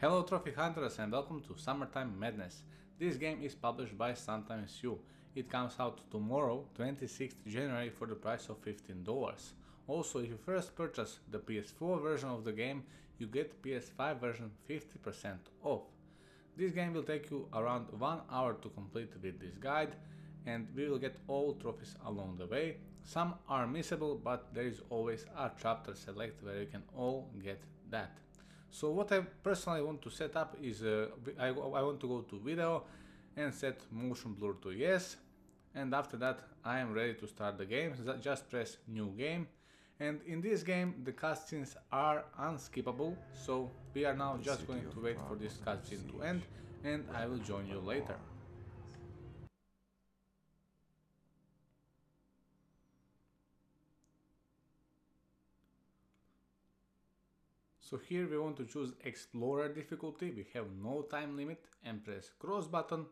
Hello Trophy Hunters and welcome to Summertime Madness. This game is published by Sometimes You. It comes out tomorrow, 26th January for the price of $15. Also, if you first purchase the PS4 version of the game, you get PS5 version 50% off. This game will take you around 1 hour to complete with this guide and we will get all trophies along the way. Some are missable but there is always a chapter select where you can all get that. So what I personally want to set up is uh, I, I want to go to video and set motion blur to yes and after that I am ready to start the game. Just press new game and in this game the cutscenes are unskippable so we are now just going to wait for this cutscene to end and I will join you later. So here we want to choose Explorer difficulty, we have no time limit and press cross button.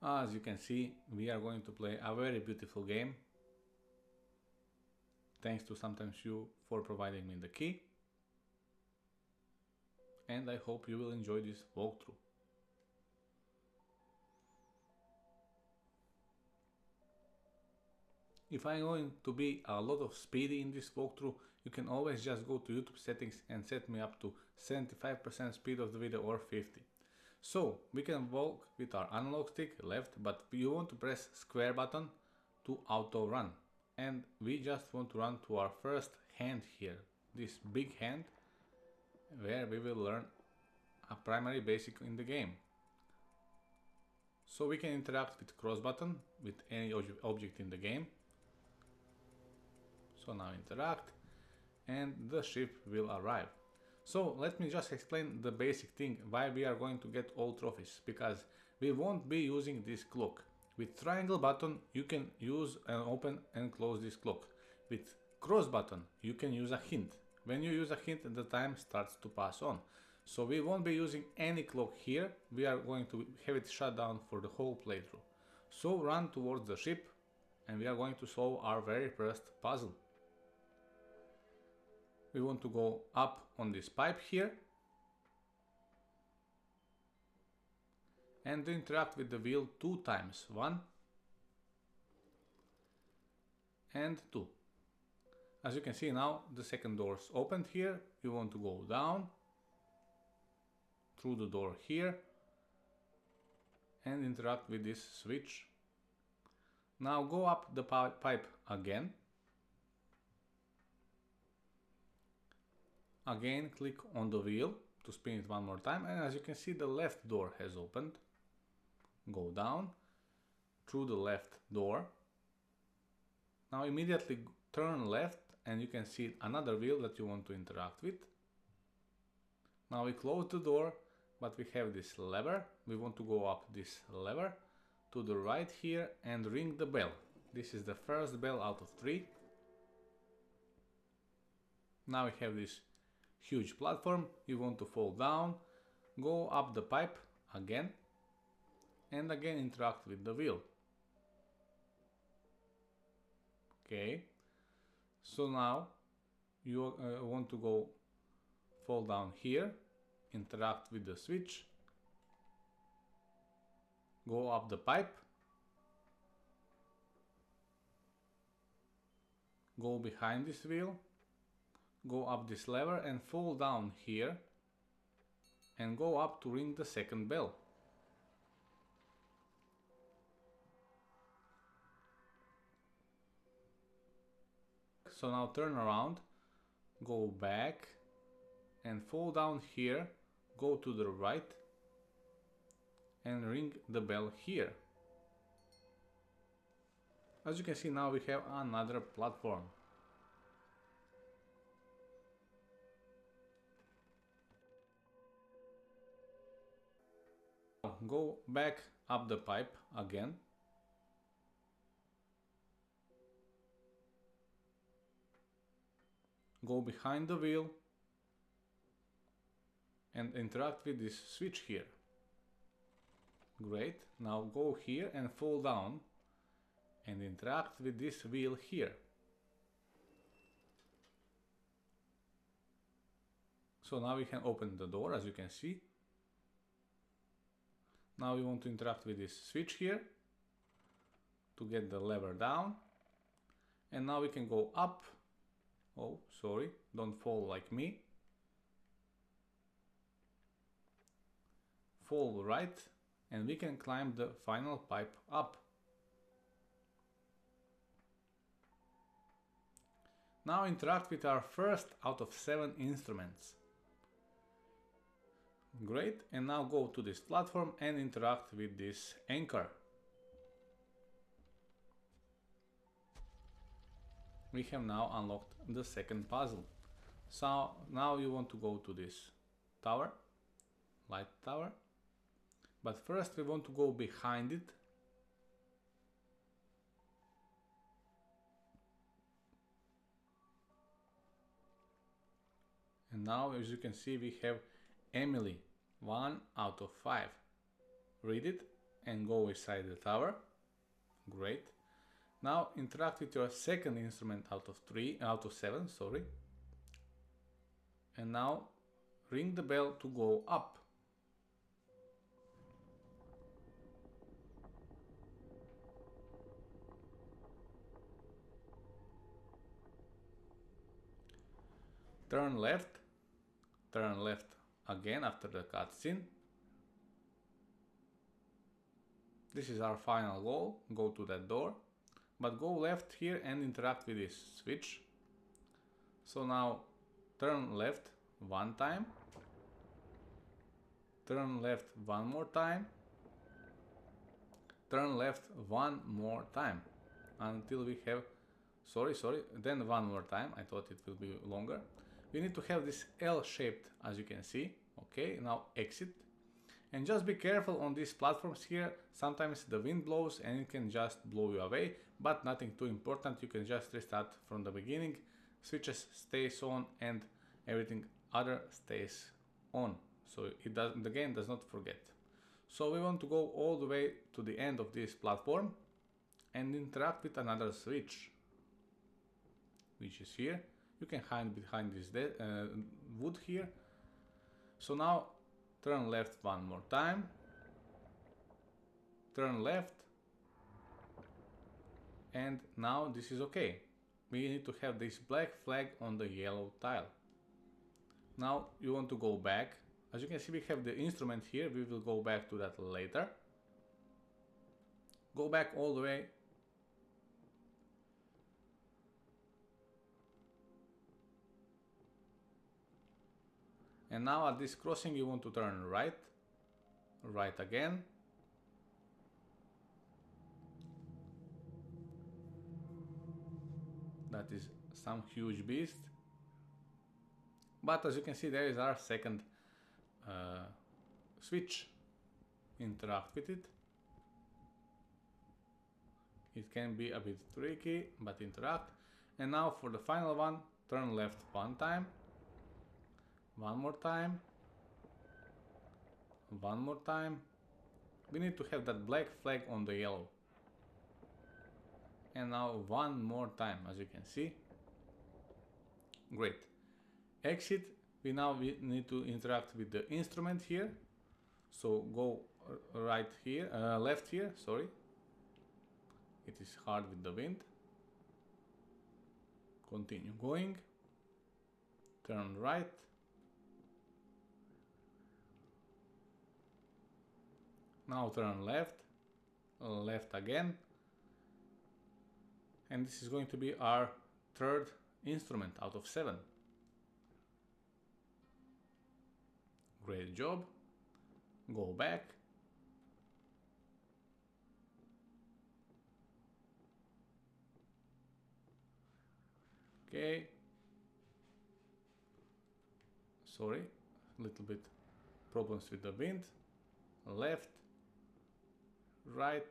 As you can see, we are going to play a very beautiful game. Thanks to Sometimes You for providing me the key. And I hope you will enjoy this walkthrough. If I'm going to be a lot of speedy in this walkthrough, you can always just go to YouTube settings and set me up to 75% speed of the video or 50. So we can walk with our analog stick left, but you want to press square button to auto run. And we just want to run to our first hand here, this big hand, where we will learn a primary basic in the game. So we can interact with cross button with any object in the game. So now interact and the ship will arrive. So let me just explain the basic thing why we are going to get all trophies because we won't be using this clock. With triangle button you can use and open and close this clock. With cross button you can use a hint. When you use a hint the time starts to pass on. So we won't be using any clock here, we are going to have it shut down for the whole playthrough. So run towards the ship and we are going to solve our very first puzzle we want to go up on this pipe here and interact with the wheel two times, one and two. As you can see now, the second door is opened here. You want to go down through the door here and interact with this switch. Now go up the pipe again Again click on the wheel to spin it one more time and as you can see the left door has opened. Go down through the left door. Now immediately turn left and you can see another wheel that you want to interact with. Now we close the door but we have this lever. We want to go up this lever to the right here and ring the bell. This is the first bell out of three. Now we have this huge platform, you want to fall down, go up the pipe again and again interact with the wheel. Okay, so now you uh, want to go fall down here, interact with the switch, go up the pipe, go behind this wheel go up this lever and fall down here and go up to ring the second bell. So now turn around, go back and fall down here, go to the right and ring the bell here. As you can see now we have another platform. go back up the pipe again go behind the wheel and interact with this switch here. Great, now go here and fall down and interact with this wheel here. So now we can open the door as you can see. Now we want to interact with this switch here to get the lever down. And now we can go up. Oh, sorry, don't fall like me. Fall right and we can climb the final pipe up. Now interact with our first out of seven instruments. Great, and now go to this platform and interact with this anchor. We have now unlocked the second puzzle. So now you want to go to this tower, light tower. But first we want to go behind it And now as you can see we have Emily, 1 out of 5. Read it and go inside the tower. Great. Now interact with your second instrument out of 3, out of 7, sorry. And now ring the bell to go up. Turn left, turn left again after the cutscene. This is our final goal, go to that door, but go left here and interact with this switch. So now turn left one time, turn left one more time, turn left one more time until we have, sorry, sorry, then one more time, I thought it will be longer, we need to have this L shaped as you can see. Okay, now exit. And just be careful on these platforms here. Sometimes the wind blows and it can just blow you away, but nothing too important. You can just restart from the beginning. Switches stays on and everything other stays on. So it does, the game does not forget. So we want to go all the way to the end of this platform and interact with another switch, which is here you can hide behind this uh, wood here so now turn left one more time turn left and now this is okay. We need to have this black flag on the yellow tile. Now you want to go back. As you can see we have the instrument here. We will go back to that later. Go back all the way. And now at this crossing you want to turn right. Right again that is some huge beast but as you can see there is our second uh, switch interact with it it can be a bit tricky but interact and now for the final one turn left one time one more time. One more time. We need to have that black flag on the yellow. And now one more time, as you can see. Great. Exit. We now we need to interact with the instrument here. So go right here, uh, left here, sorry. It is hard with the wind. Continue going. Turn right. Now turn left, left again. And this is going to be our third instrument out of seven. Great job. Go back. Okay. Sorry, a little bit problems with the wind. Left, right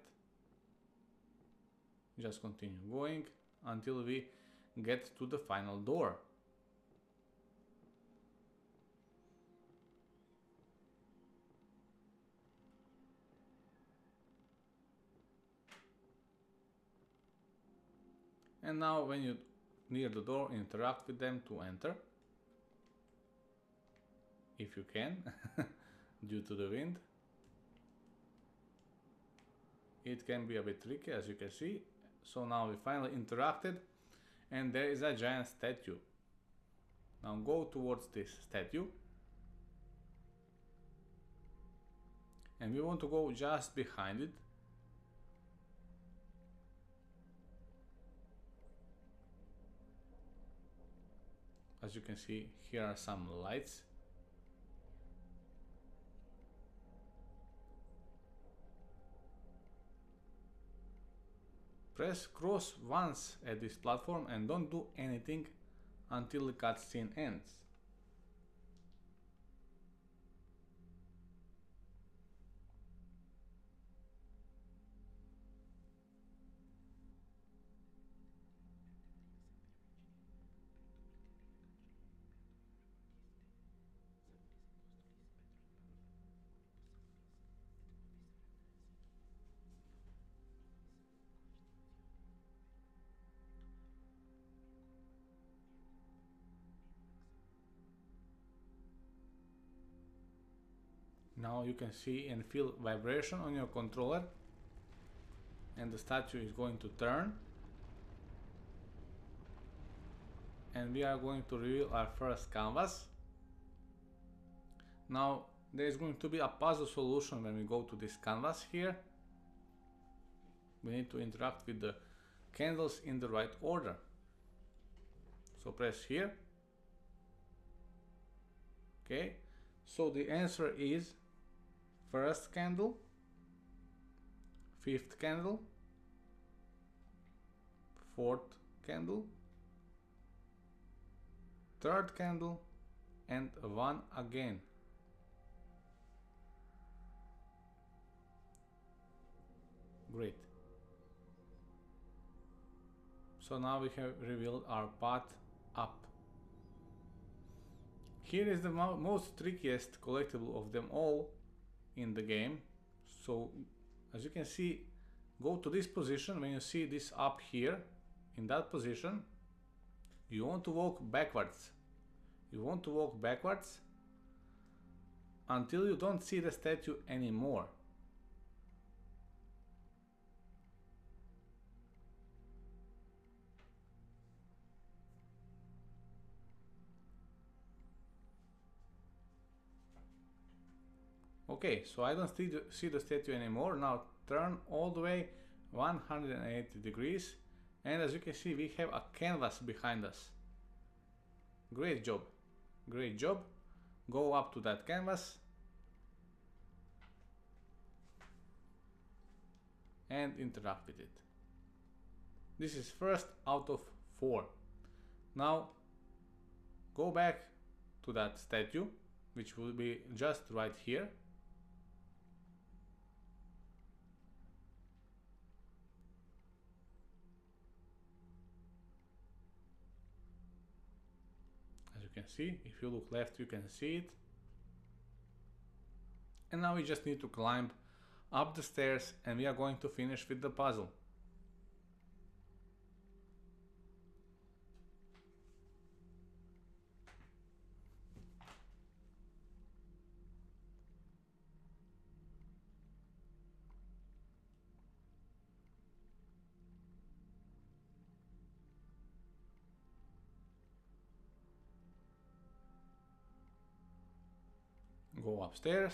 just continue going until we get to the final door. And now when you near the door, interact with them to enter. If you can, due to the wind. It can be a bit tricky as you can see, so now we finally interacted and there is a giant statue. Now go towards this statue. And we want to go just behind it as you can see here are some lights press cross once at this platform and don't do anything until the cutscene ends You can see and feel vibration on your controller and the statue is going to turn and we are going to reveal our first canvas. Now there is going to be a puzzle solution when we go to this canvas here. We need to interact with the candles in the right order. So press here. Okay, so the answer is first candle, fifth candle, fourth candle, third candle, and one again. Great. So now we have revealed our path up. Here is the mo most trickiest collectible of them all in the game. So as you can see, go to this position. When you see this up here, in that position, you want to walk backwards. You want to walk backwards until you don't see the statue anymore. Okay, so I don't see the, statue anymore. Now turn all the way 180 degrees and as you can see we have a canvas behind us. Great job, great job. Go up to that canvas and interact with it. This is first out of four. Now go back to that statue which will be just right here can see. If you look left, you can see it. And now we just need to climb up the stairs and we are going to finish with the puzzle. Go upstairs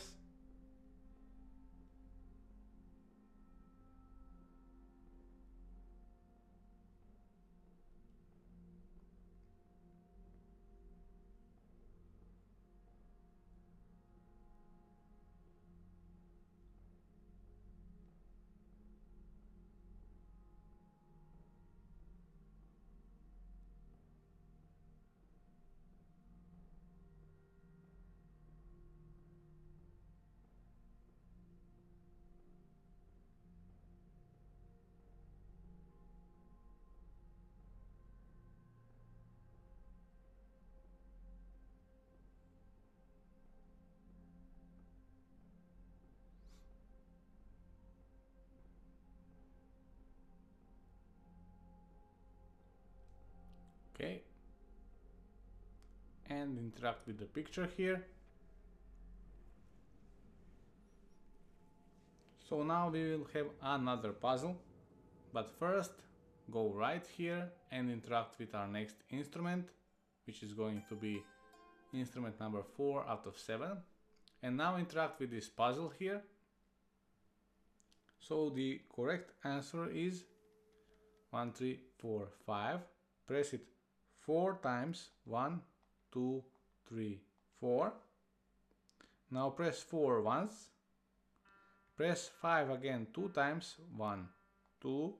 and interact with the picture here. So now we will have another puzzle, but first go right here and interact with our next instrument, which is going to be instrument number 4 out of 7. And now interact with this puzzle here. So the correct answer is 1, 3, 4, 5. Press it 4 times. 1, 2, 3, 4. Now press 4 once Press 5 again two times. 1, 2.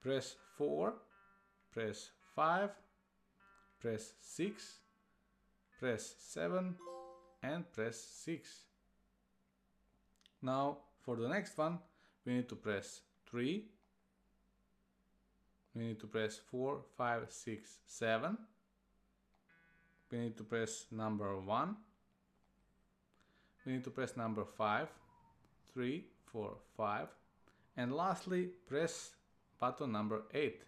Press 4. Press 5. Press 6. Press 7 and press 6. Now for the next one we need to press 3. We need to press 4, 5, 6, 7. We need to press number 1. We need to press number 5 3, 4, 5 and lastly press button number 8.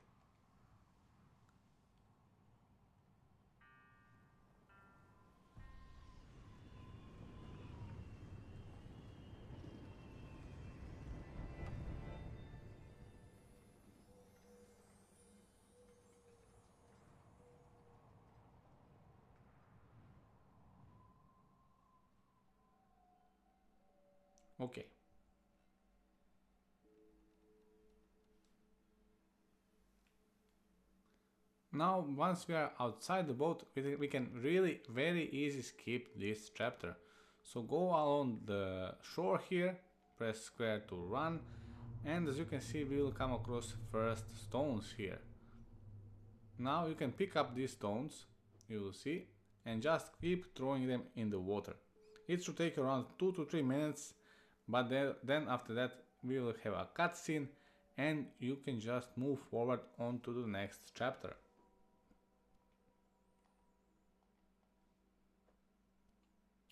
Okay. Now, once we are outside the boat, we can really very easy skip this chapter. So go along the shore here, press square to run, and as you can see, we will come across first stones here. Now you can pick up these stones, you will see, and just keep throwing them in the water. It should take around 2 to 3 minutes, but then after that we will have a cutscene and you can just move forward on to the next chapter.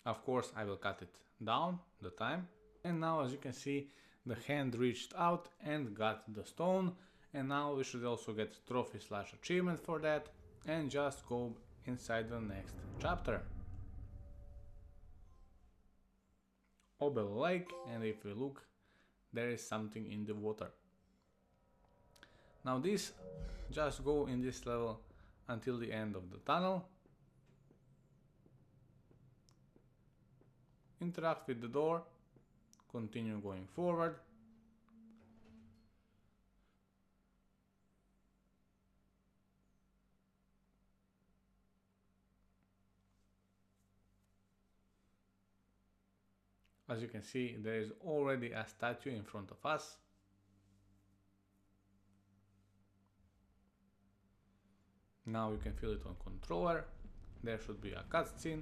Of course I will cut it down, the time. And now as you can see the hand reached out and got the stone and now we should also get trophy slash achievement for that and just go inside the next chapter. Obel Lake and if we look there is something in the water. Now this just go in this level until the end of the tunnel interact with the door, continue going forward. As you can see, there is already a statue in front of us. Now you can feel it on controller. There should be a cutscene.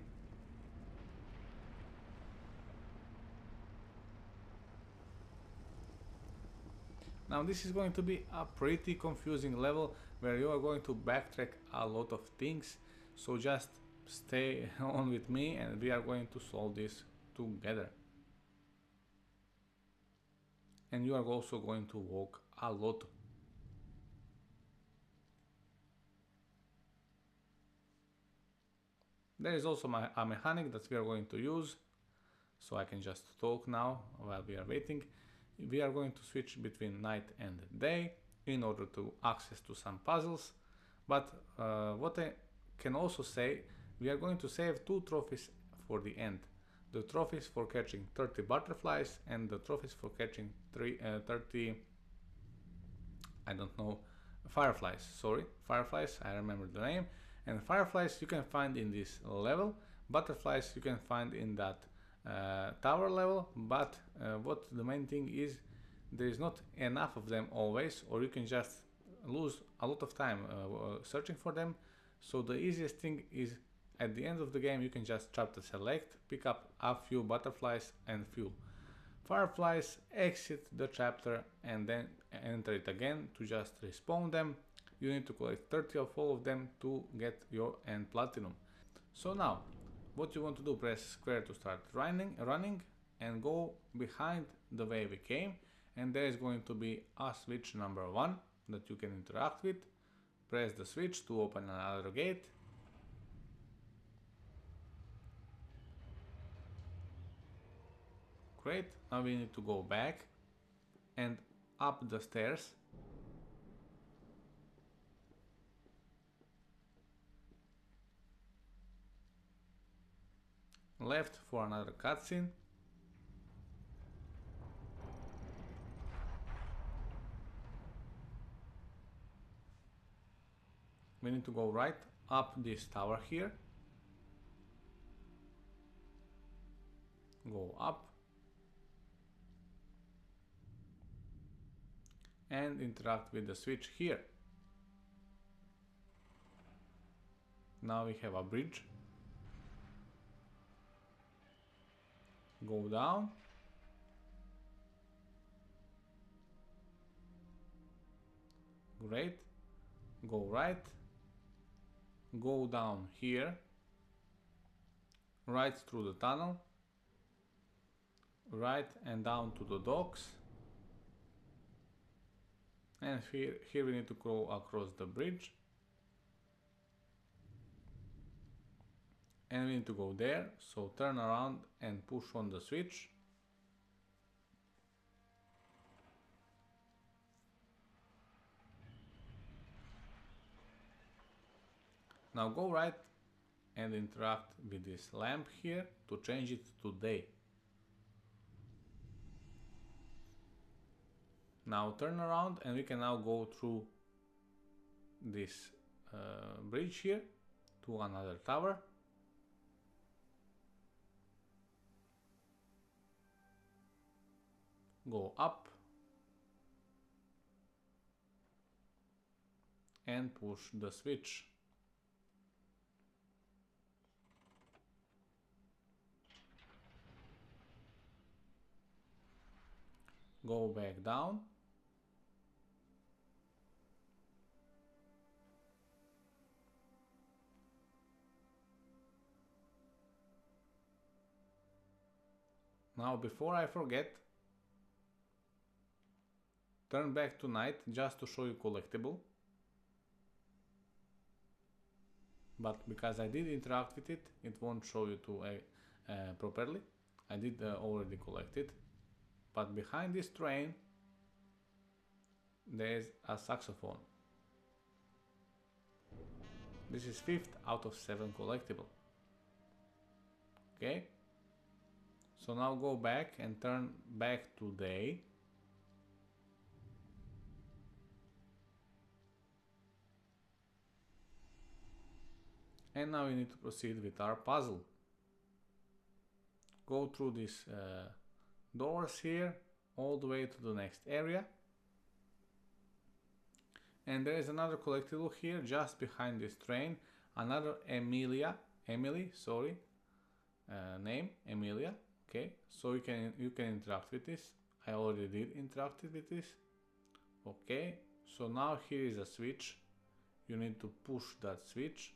Now this is going to be a pretty confusing level where you are going to backtrack a lot of things. So just stay on with me and we are going to solve this together. And you are also going to walk a lot. There is also my, a mechanic that we are going to use. So I can just talk now while we are waiting we are going to switch between night and day in order to access to some puzzles but uh, what I can also say we are going to save two trophies for the end the trophies for catching 30 butterflies and the trophies for catching three, uh, 30 I don't know fireflies sorry fireflies I remember the name. And fireflies you can find in this level butterflies you can find in that uh, tower level but uh, what the main thing is there is not enough of them always or you can just lose a lot of time uh, searching for them. So the easiest thing is at the end of the game you can just chapter select pick up a few butterflies and few fireflies exit the chapter and then enter it again to just respawn them. You need to collect 30 of all of them to get your end platinum. So now what you want to do press square to start running running and go behind the way we came. And there is going to be a switch number one that you can interact with. Press the switch to open another gate Great, now we need to go back and up the stairs. Left for another cutscene. We need to go right up this tower here. Go up. And interact with the switch here. Now we have a bridge. Go down. Great. Go right go down here right through the tunnel right and down to the docks and here, here we need to go across the bridge. And we need to go there. So turn around and push on the switch. Now go right and interact with this lamp here to change it to day. Now turn around and we can now go through this uh, bridge here to another tower. Go up and push the switch. go back down Now before I forget, turn back to night just to show you collectible. But because I did interact with it, it won't show you to uh, uh, properly. I did uh, already collect it. But behind this train, there's a saxophone. This is fifth out of seven collectible. Okay. So now go back and turn back to day. And now we need to proceed with our puzzle. Go through this uh, doors here all the way to the next area and there is another collectible here just behind this train another Emilia Emily sorry uh, name Emilia okay so you can you can interact with this. I already did interact with this. Okay so now here is a switch. You need to push that switch.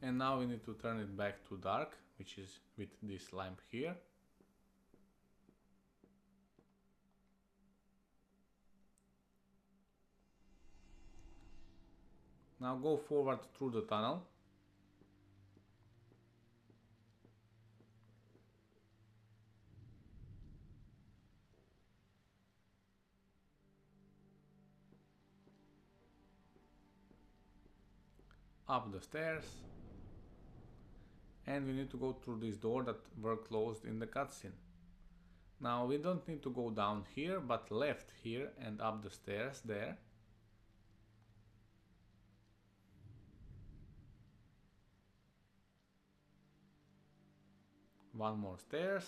And now we need to turn it back to dark which is with this lamp here. Now go forward through the tunnel up the stairs and we need to go through this door that were closed in the cutscene. Now we don't need to go down here, but left here and up the stairs there. One more stairs.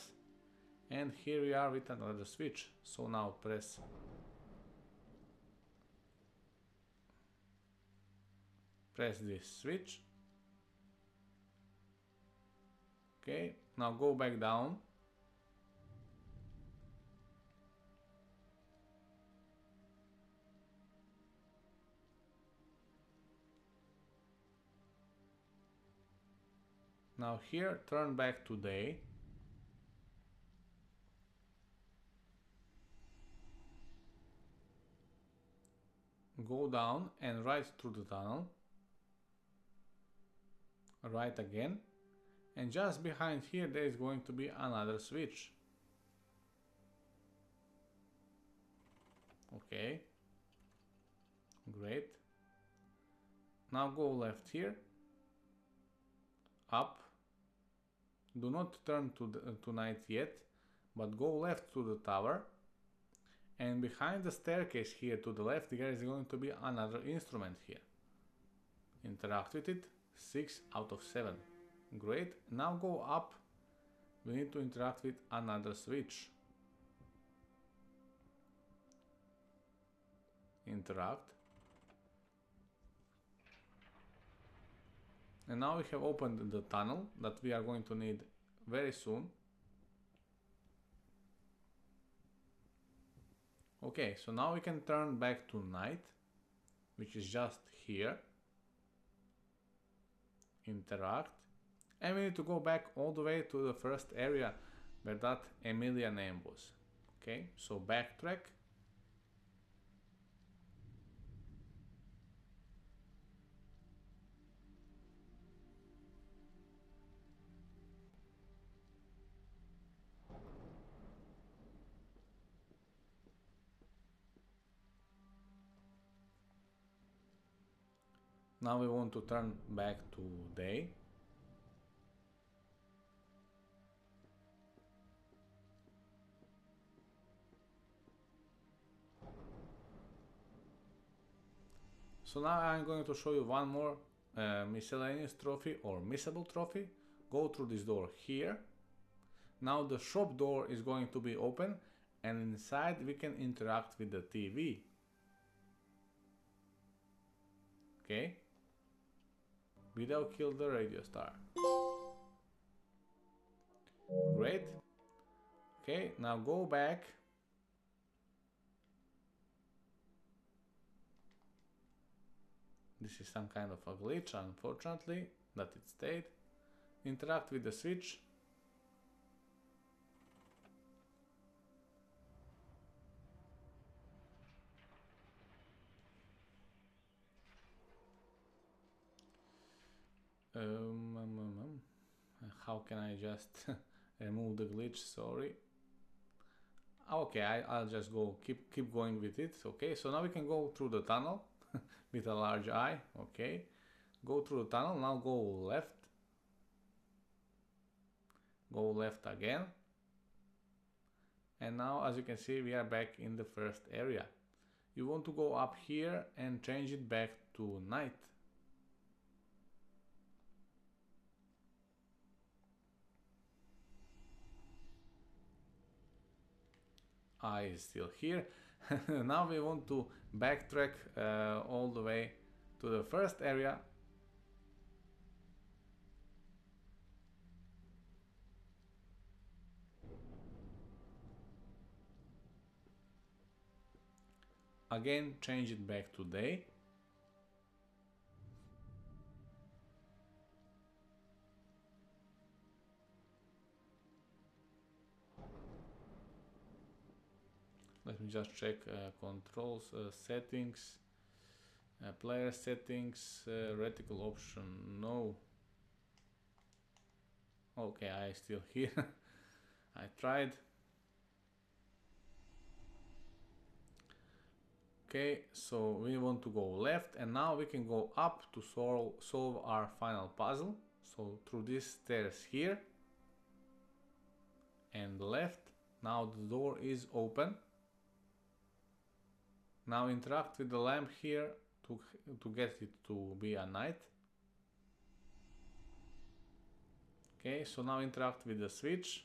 And here we are with another switch. So now press press this switch. Okay now go back down. Now here turn back to day. Go down and right through the tunnel right again And just behind here there is going to be another switch. Okay. Great. Now go left here. Up. Do not turn to, the, uh, to night yet, but go left to the tower. And behind the staircase here to the left there is going to be another instrument here. Interact with it. 6 out of 7. Great. Now go up. We need to interact with another switch. Interact. And now we have opened the tunnel that we are going to need very soon. Okay, so now we can turn back to night, which is just here. Interact. And we need to go back all the way to the first area where that Emilia name was. Okay, so backtrack. Now we want to turn back to day. So now I'm going to show you one more uh, miscellaneous trophy or missable trophy. Go through this door here. Now the shop door is going to be open and inside we can interact with the TV. Okay. Video kill the radio star. Great. Okay, now go back This is some kind of a glitch, unfortunately, that it stayed. Interact with the switch. Um, um, um, um. How can I just remove the glitch? Sorry. Okay, I, I'll just go keep keep going with it. Okay, so now we can go through the tunnel with a large eye. Okay, go through the tunnel. Now go left. Go left again. And now, as you can see, we are back in the first area. You want to go up here and change it back to night. Eye is still here. now we want to backtrack uh, all the way to the first area. Again, change it back to day. Just check uh, controls uh, settings uh, player settings reticle option no. Okay I still here. I tried. Okay so we want to go left and now we can go up to solve, solve our final puzzle. So through these stairs here and left. Now the door is open now interact with the lamp here to, to get it to be a night. Okay, so now interact with the switch.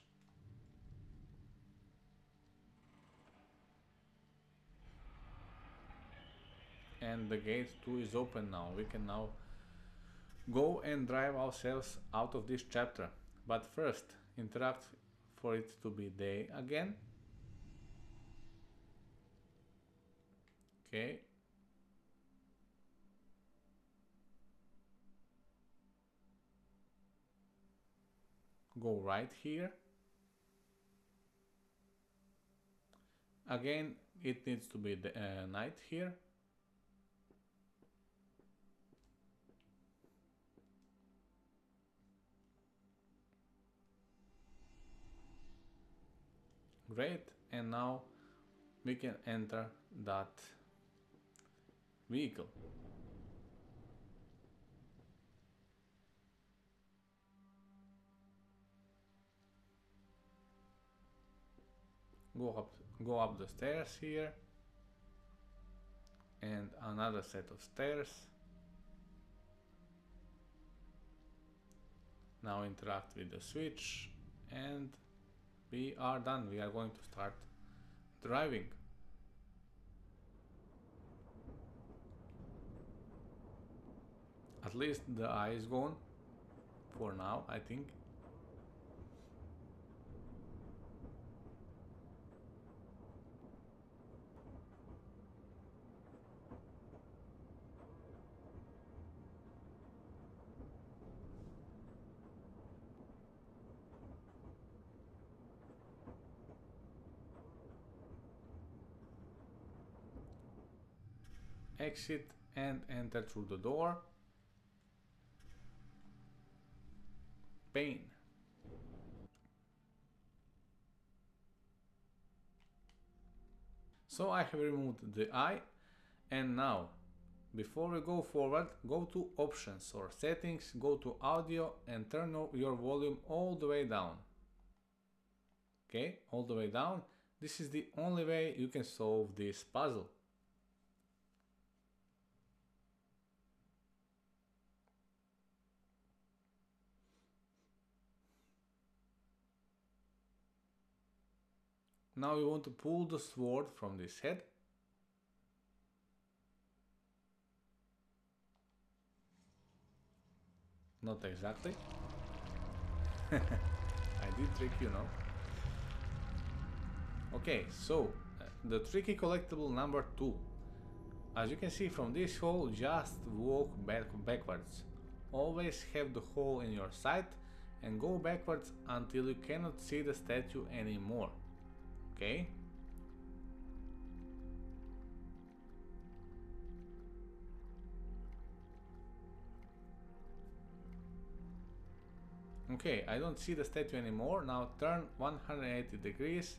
And the gate 2 is open now. We can now go and drive ourselves out of this chapter. But first, interact for it to be day again. Okay. Go right here. Again, it needs to be the uh, here. Great, and now we can enter that vehicle. Go up, go up the stairs here and another set of stairs. Now interact with the switch and we are done. We are going to start driving. At least the eye is gone for now, I think. exit and enter through the door. Pain. So I have removed the eye and now before we go forward go to options or settings, go to audio and turn your volume all the way down. Okay, all the way down. This is the only way you can solve this puzzle. Now we want to pull the sword from this head. Not exactly. I did trick you now. Okay, so uh, the tricky collectible number 2. As you can see from this hole, just walk back backwards. Always have the hole in your sight and go backwards until you cannot see the statue anymore okay okay I don't see the statue anymore. Now turn 180 degrees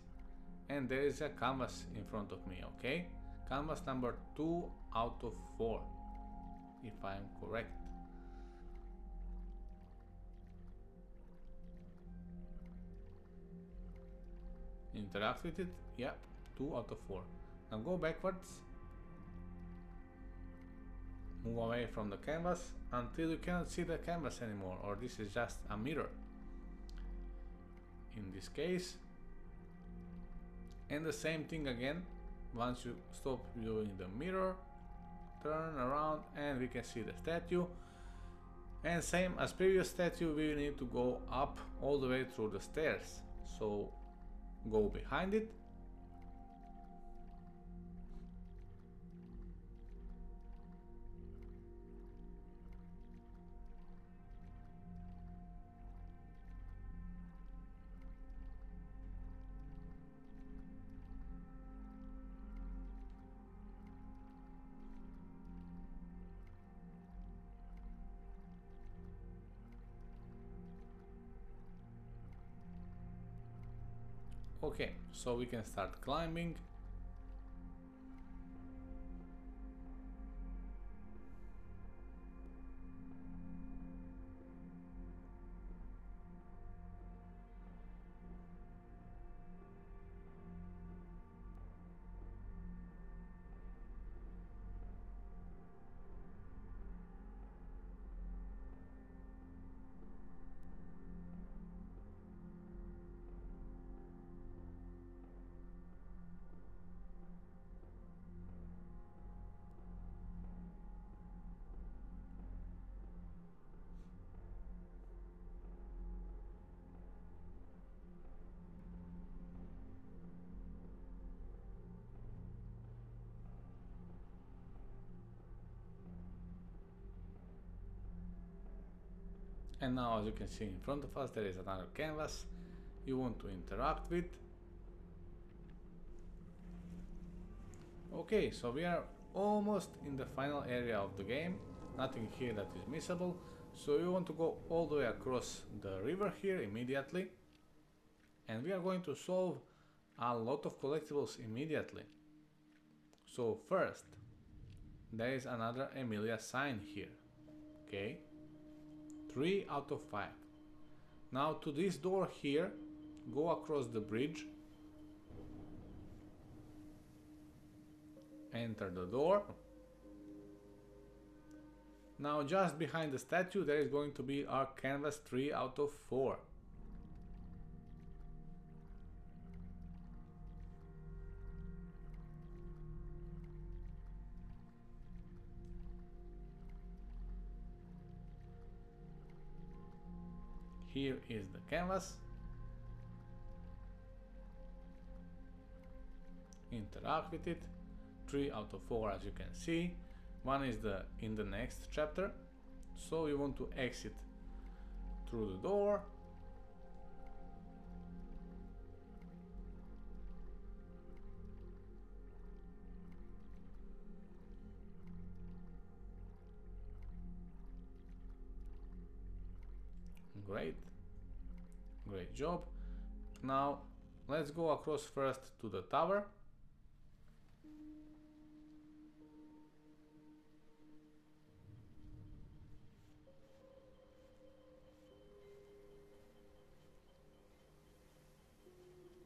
and there is a canvas in front of me okay canvas number 2 out of 4 if I am correct interact with it yep 2 out of 4 now go backwards. Move away from the canvas until you cannot see the canvas anymore or this is just a mirror. In this case and the same thing again. Once you stop viewing the mirror turn around and we can see the statue. And same as previous statue we need to go up all the way through the stairs. So go behind it so we can start climbing. And now as you can see in front of us there is another canvas you want to interact with. Okay so we are almost in the final area of the game. Nothing here that is missable. So you want to go all the way across the river here immediately. And we are going to solve a lot of collectibles immediately. So first, there is another Emilia sign here. Okay, 3 out of 5. Now to this door here, go across the bridge, enter the door. Now just behind the statue there is going to be our canvas 3 out of 4. Here is the canvas. Interact with it. 3 out of 4 as you can see. One is the in the next chapter. So you want to exit through the door. Job. Now let's go across first to the tower.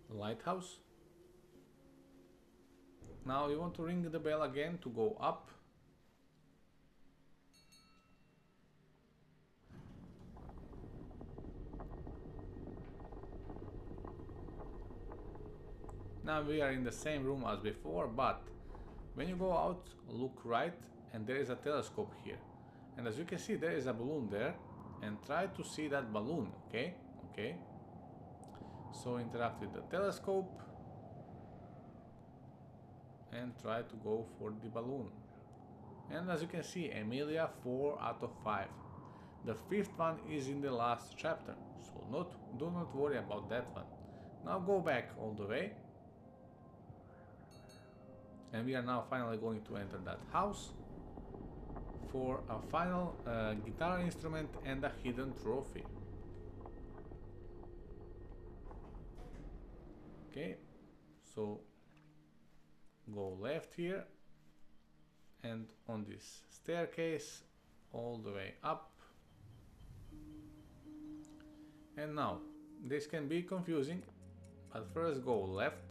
Lighthouse. Now you want to ring the bell again to go up. Now we are in the same room as before, but when you go out, look right and there is a telescope here. And as you can see, there is a balloon there and try to see that balloon, okay? Okay. So interact with the telescope and try to go for the balloon. And as you can see, Emilia 4 out of 5. The fifth one is in the last chapter, so not, do not worry about that one. Now go back all the way and we are now finally going to enter that house for a final uh, guitar instrument and a hidden trophy. Okay, so go left here and on this staircase all the way up. And now, this can be confusing, but first go left,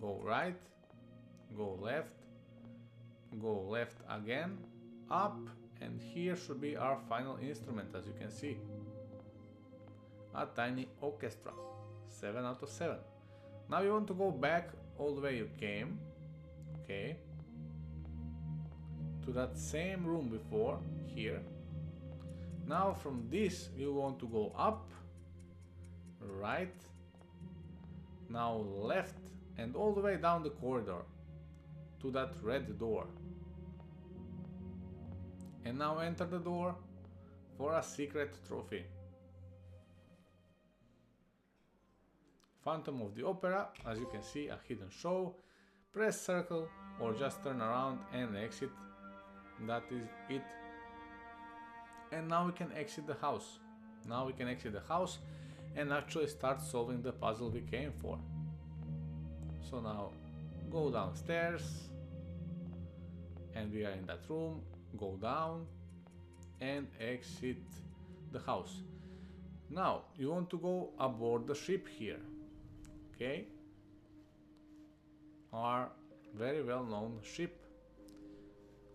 go right, go left, go left again, up, and here should be our final instrument as you can see. A tiny orchestra, 7 out of 7. Now you want to go back all the way you came, okay, to that same room before, here. Now from this you want to go up, right, now left and all the way down the corridor to that red door. And now enter the door for a secret trophy. Phantom of the Opera, as you can see, a hidden show. Press circle or just turn around and exit. That is it. And now we can exit the house. Now we can exit the house and actually start solving the puzzle we came for. So now go downstairs and we are in that room go down and exit the house. Now you want to go aboard the ship here okay? Our very well known ship.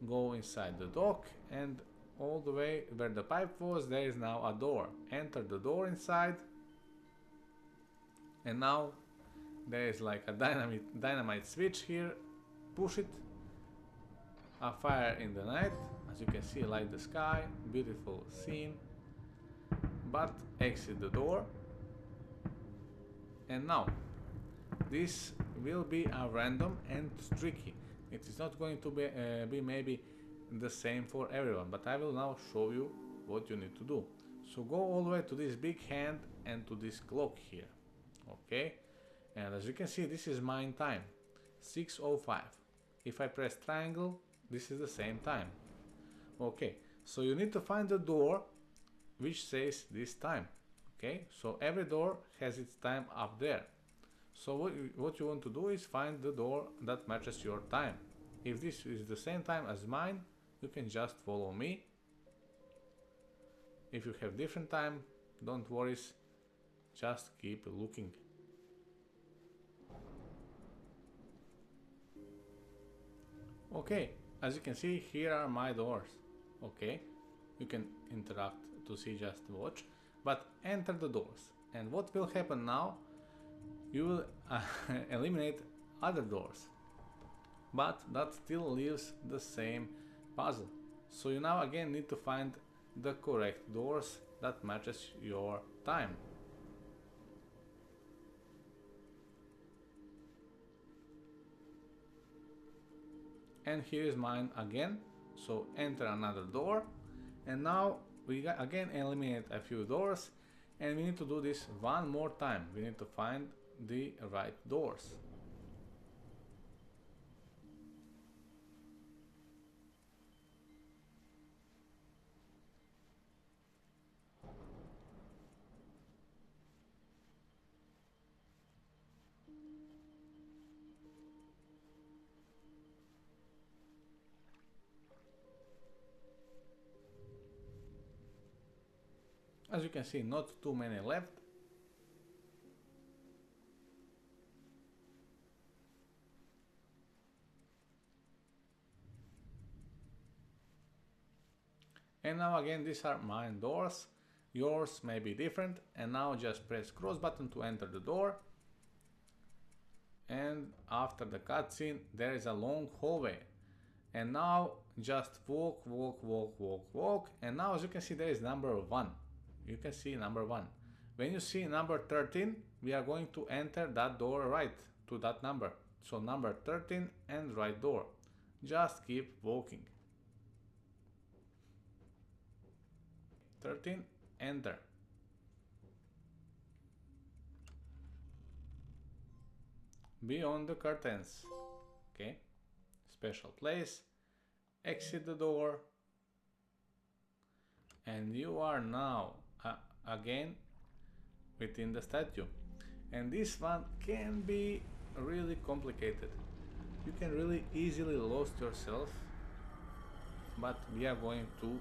Go inside the dock and all the way where the pipe was there is now a door. Enter the door inside and now there is like a dynamite dynamite switch here. Push it. A fire in the night. As you can see light the sky. Beautiful scene. But exit the door. And now this will be a random and tricky. It is not going to be, uh, be maybe the same for everyone but I will now show you what you need to do. So go all the way to this big hand and to this clock here. Okay and as you can see this is mine time 605 if I press triangle this is the same time okay so you need to find the door which says this time okay so every door has its time up there So what you, what you want to do is find the door that matches your time. If this is the same time as mine, you can just follow me. If you have different time, don't worry, just keep looking. Okay, as you can see, here are my doors. Okay, you can interact to see just watch, but enter the doors. And what will happen now? You will uh, eliminate other doors, but that still leaves the same puzzle. So you now again need to find the correct doors that matches your time. And here is mine again. So enter another door. And now we again eliminate a few doors. And we need to do this one more time. We need to find the right doors As you can see, not too many left. And now again, these are mine doors. Yours may be different. And now just press cross button to enter the door. And after the cutscene, there is a long hallway. And now just walk, walk, walk, walk, walk. And now as you can see, there is number one you can see number one. When you see number 13, we are going to enter that door right to that number. So number 13 and right door. Just keep walking. 13, enter. Beyond the curtains. Okay. Special place. Exit the door. And you are now again within the statue. And this one can be really complicated. You can really easily lost yourself but we are going to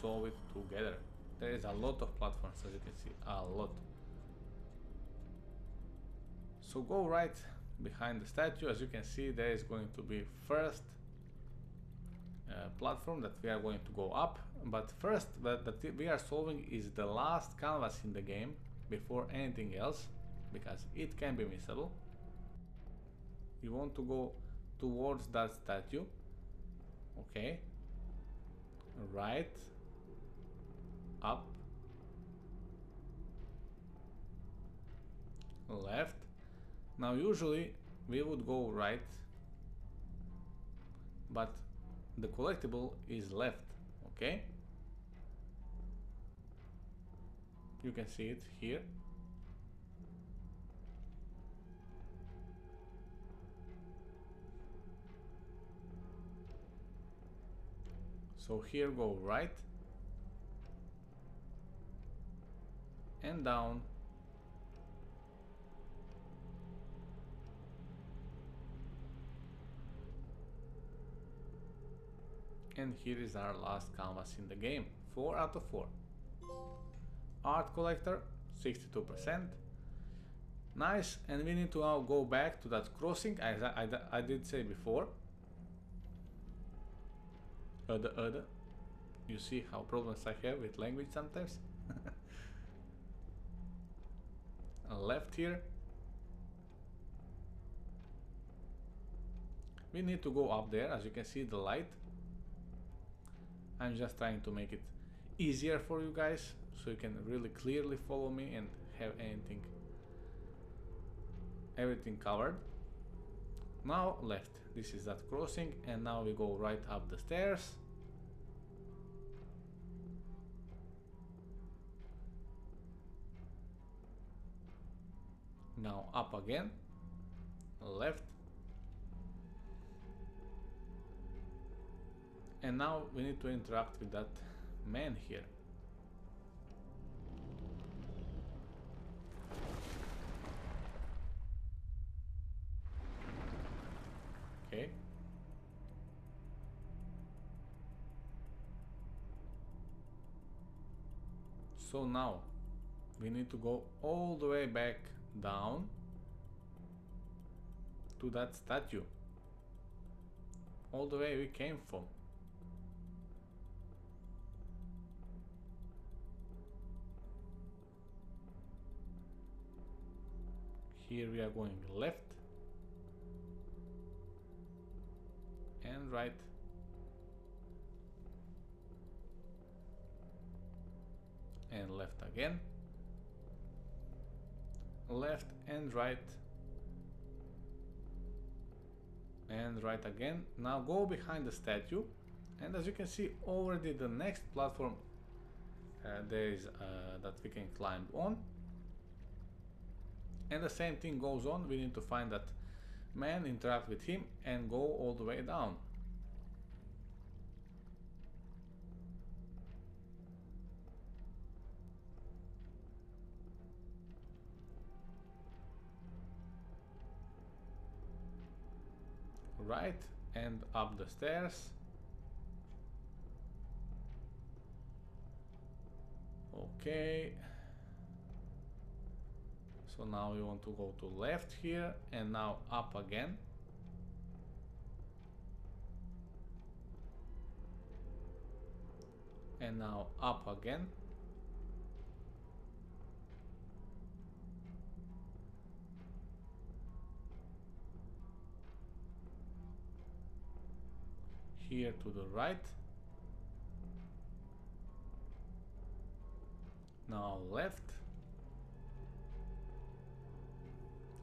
solve it together. There is a lot of platforms as you can see a lot. So go right behind the statue. As you can see there is going to be first uh, platform that we are going to go up. But first that, that we are solving is the last canvas in the game before anything else because it can be missable. You want to go towards that statue. Okay. Right. Up. Left. Now usually we would go right. But the collectible is left okay? You can see it here. So here go right and down and here is our last canvas in the game 4 out of 4 art collector 62% nice and we need to now go back to that crossing as I, I, I did say before. Other other you see how problems I have with language sometimes? Left here. We need to go up there as you can see the light I'm just trying to make it easier for you guys so you can really clearly follow me and have anything everything covered. Now left. This is that crossing and now we go right up the stairs. Now up again. Left And now we need to interact with that man here. Okay. So now we need to go all the way back down to that statue. All the way we came from. Here we are going left and right. And left again. Left and right. And right again. Now go behind the statue. And as you can see already the next platform uh, there is uh, that we can climb on and the same thing goes on. We need to find that man interact with him and go all the way down. Right and up the stairs. Okay so now we want to go to left here and now up again. And now up again. Here to the right. Now left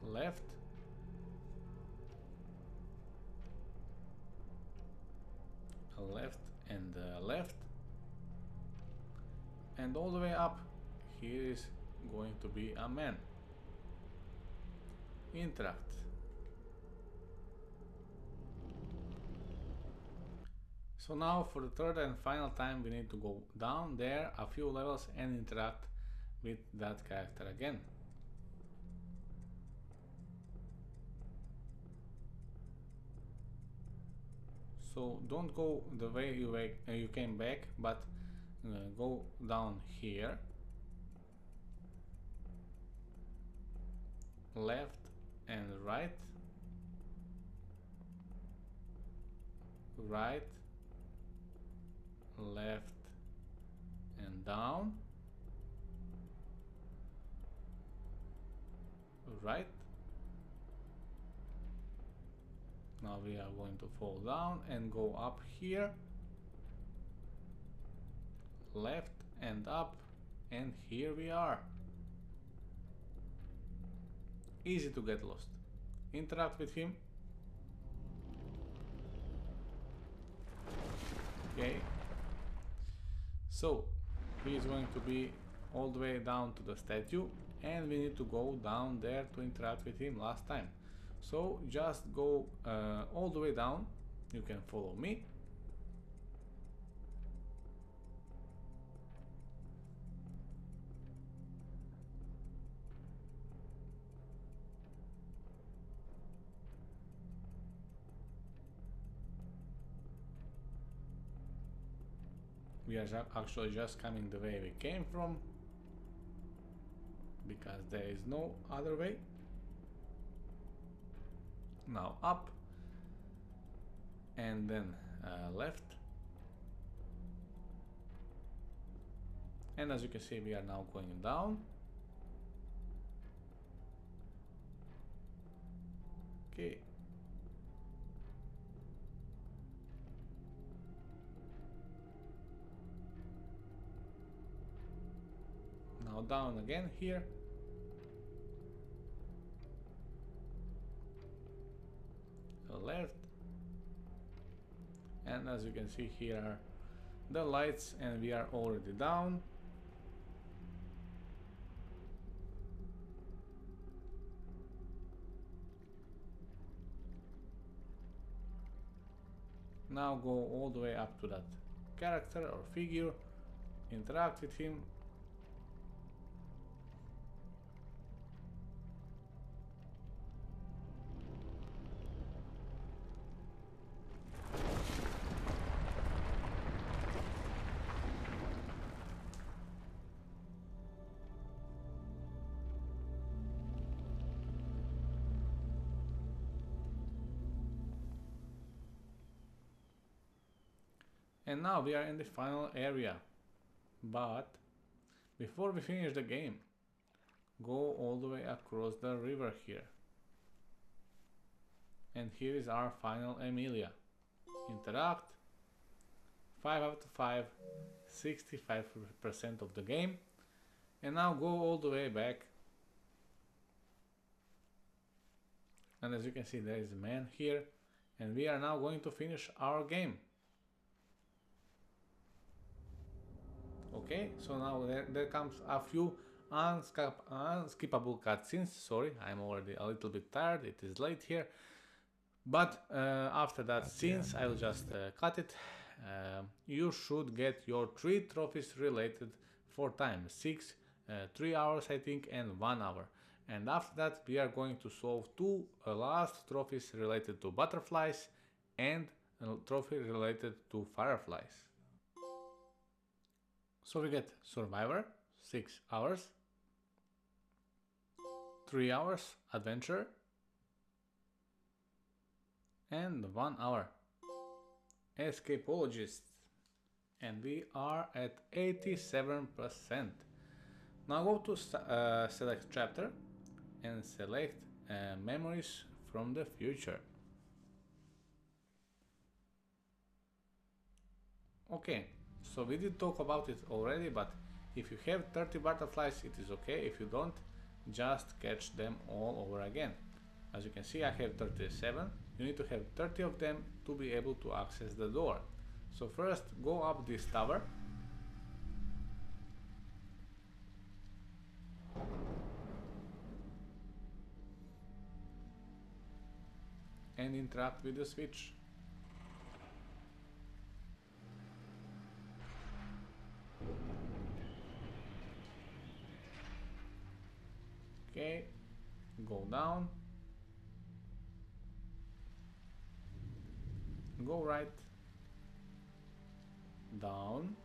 left. Left and uh, left. And all the way up here is going to be a man. Interact so now for the third and final time we need to go down there a few levels and interact with that character again so don't go the way you, uh, you came back but uh, go down here. Left and right. Right left and down. Right now we are going to fall down and go up here. Left and up and here we are. Easy to get lost. Interact with him. Okay. So he is going to be all the way down to the statue and we need to go down there to interact with him last time so just go uh, all the way down. You can follow me. We are actually just coming the way we came from because there is no other way now up and then uh, left. And as you can see we are now going down. Okay. Now down again here left. And as you can see here are the lights and we are already down. Now go all the way up to that character or figure interact with him And now we are in the final area. But before we finish the game, go all the way across the river here. And here is our final Emilia. Interact. 5 out of 5, 65% of the game. And now go all the way back. And as you can see, there is a man here. And we are now going to finish our game. Okay, so now there, there comes a few unskip, unskippable cutscenes. Sorry, I'm already a little bit tired. It is late here. But uh, after that scenes, I will just uh, cut it. Uh, you should get your three trophies related for time. Six, uh, three hours I think, and one hour. And after that, we are going to solve two uh, last trophies related to butterflies and a trophy related to fireflies. So we get Survivor, 6 hours, 3 hours Adventure, and 1 hour Escapologist. And we are at 87%. Now go to uh, select chapter and select uh, memories from the future. Okay, so we did talk about it already, but if you have 30 butterflies, it is okay. If you don't, just catch them all over again. As you can see, I have 37. You need to have 30 of them to be able to access the door. So first, go up this tower. And interact with the switch. Okay, go down, go right, down,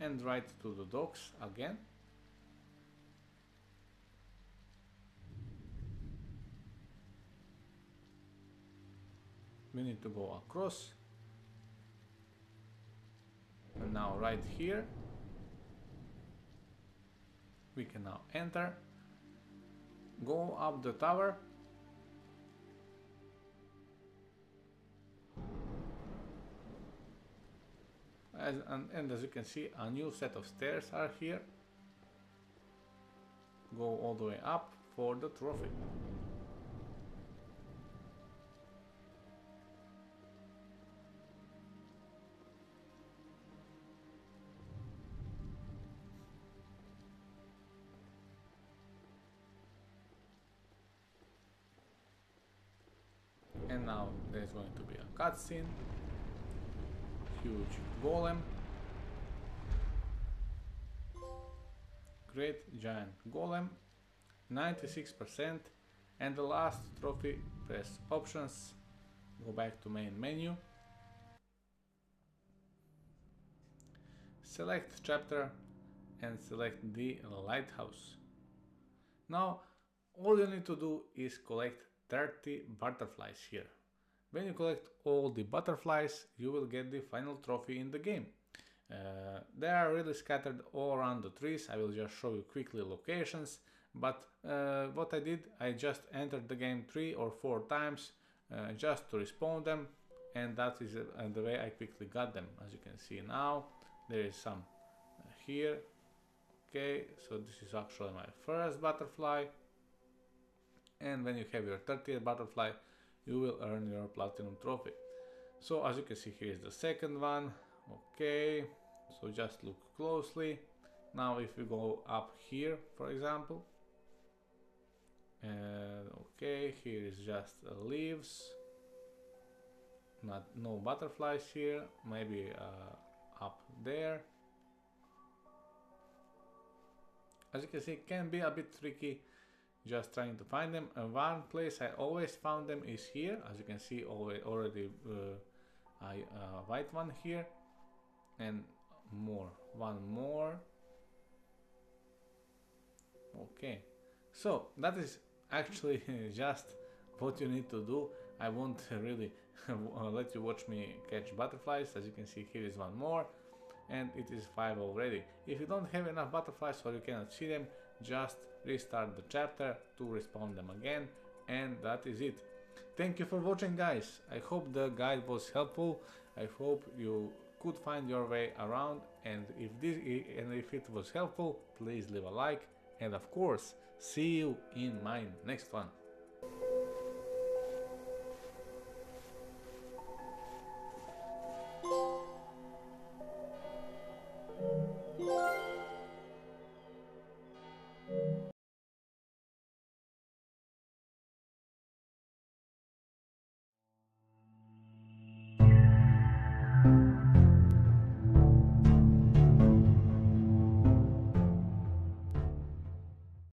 and right to the docks again. We need to go across. And now right here we can now enter. Go up the tower. As, and, and as you can see a new set of stairs are here. Go all the way up for the trophy cutscene. Huge golem. Great giant golem. 96% and the last trophy press options. Go back to main menu. Select chapter and select the lighthouse. Now all you need to do is collect 30 butterflies here. When you collect all the butterflies, you will get the final trophy in the game. Uh, they are really scattered all around the trees. I will just show you quickly locations. But uh, what I did, I just entered the game three or four times uh, just to respawn them. And that is the way I quickly got them. As you can see now, there is some uh, here. Okay, so this is actually my first butterfly and when you have your 30th butterfly you will earn your platinum trophy. So as you can see here is the second one. Okay so just look closely. Now if we go up here for example and okay here is just leaves. Not no butterflies here maybe uh, up there. As you can see it can be a bit tricky just trying to find them. And one place I always found them is here. As you can see already uh, I uh, white one here. And more one more. Okay. So that is actually just what you need to do. I won't really let you watch me catch butterflies. As you can see, here is one more, and it is 5 already. If you don't have enough butterflies or you cannot see them, just restart the chapter to respawn them again, and that is it. Thank you for watching guys. I hope the guide was helpful. I hope you could find your way around and if this and if it was helpful, please leave a like and of course, see you in my next one.